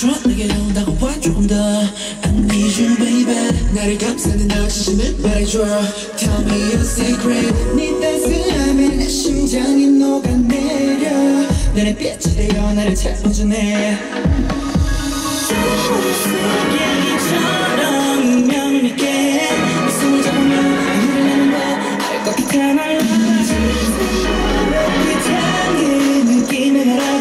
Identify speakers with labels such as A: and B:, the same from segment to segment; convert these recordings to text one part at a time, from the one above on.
A: 좋아 내게 온다고 봐 조금 더 I need you baby. 나를 감싸는 너 진심을 말해줘. Tell me your secret. 네 따스함에 내 심장이 녹아내려. 너의 빛이 되어 나를 채워주네. 얘기처럼 운명을 믿게 네 손을 잡으면 하늘을 나는 법알것 같아 날그 향기 느끼며 날아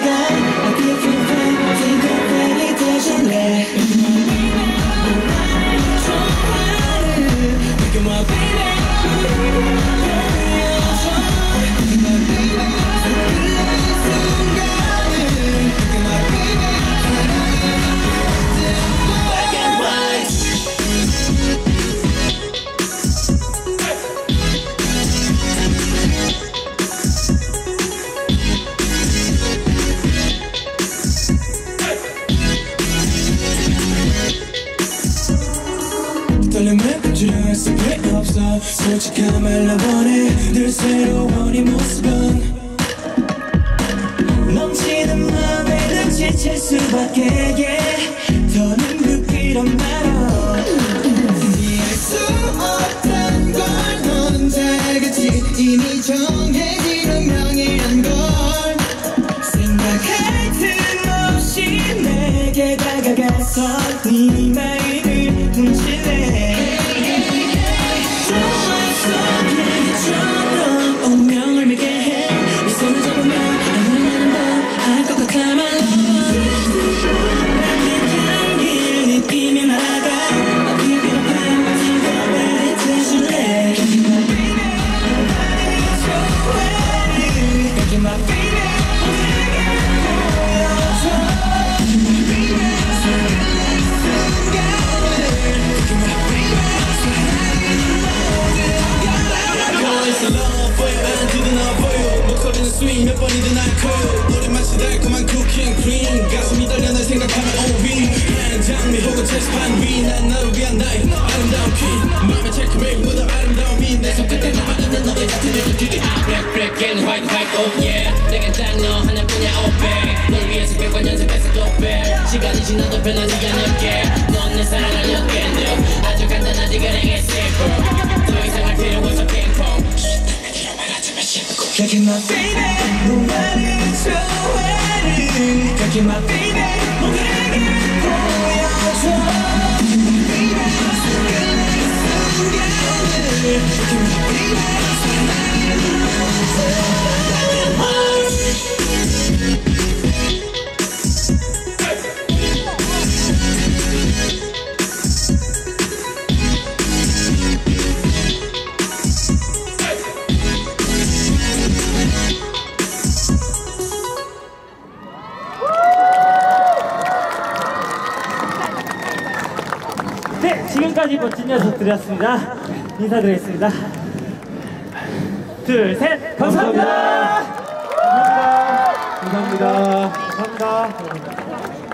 A: 수밖에 없어 솔직한 말로 원해 늘 새로운 이 모습은 넘치는 맘에 늘 지칠 수밖에 yeah. 더는 부끄러운 말어 이해할 수 없단 걸 너는 잘 알겠지 이미 정해진 운명이란 걸 생각할 틈 없이 내게 다가가서 네 마음을 날
B: 커요 노래 마치 달콤한 cooking cream 가슴이 떨려 날 생각하면 오비 한 장미 혹은 채소판 위난 너를 위한 나의 아름다운 퀸. 맘에 체크메이크 묻어 아름다움이 내 손끝에 남아있는 너의 같은 느낌들이
C: Black black and white white oh yeah. 내겐 딱너 하나뿐이야 oh babe. 널 위해서 백번 연습해서 또 babe. 시간이 지나도 변하지 않을게. 넌 내 사랑을 느꼈네. 아주 간단하지 그냥 it's simple 더 이상 할 필요 없어 핑퐁
A: You're my baby 너만을 좋아해 You're my baby 모두에게 보여줘 Baby 끝나는 순간을 You're my baby
D: 지금까지 멋진 녀석들이었습니다. 인사드리겠습니다. 둘, 셋, 감사합니다. 감사합니다. 감사합니다. 감사합니다.